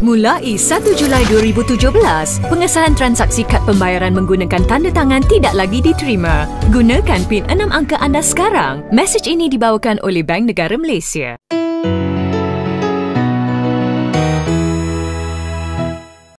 Mulai 1 Julai 2017, pengesahan transaksi kad pembayaran menggunakan tanda tangan tidak lagi diterima. Gunakan PIN 6 angka anda sekarang. Mesej ini dibawakan oleh Bank Negara Malaysia.